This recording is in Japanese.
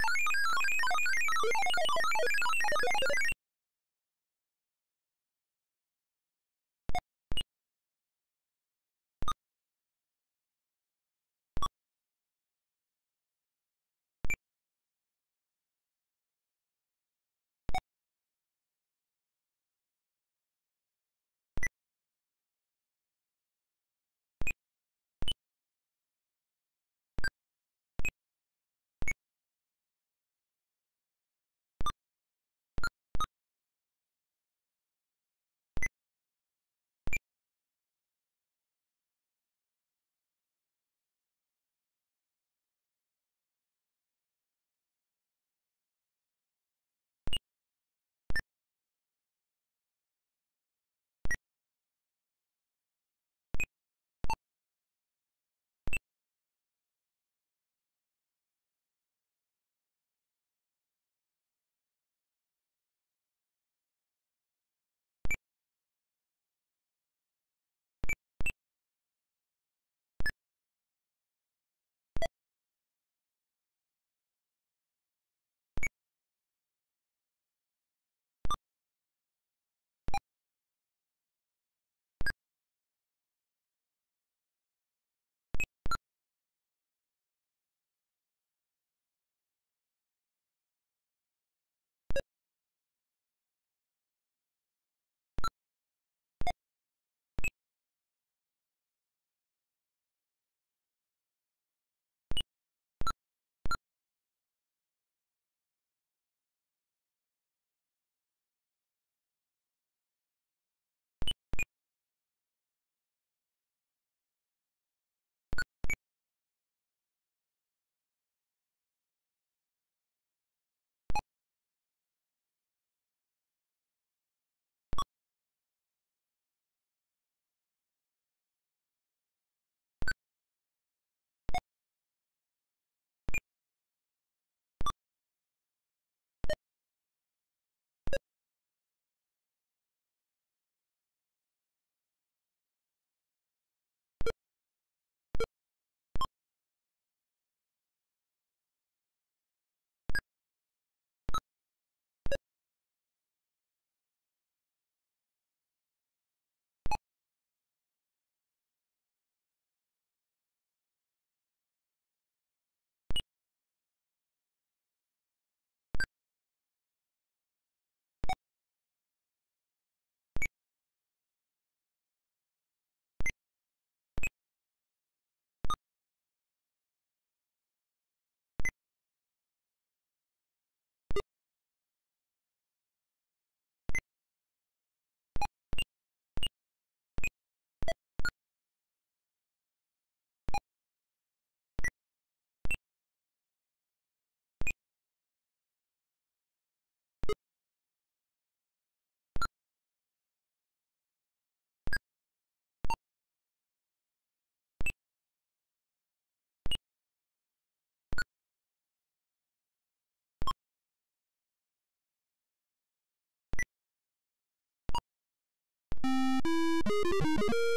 Thank you. You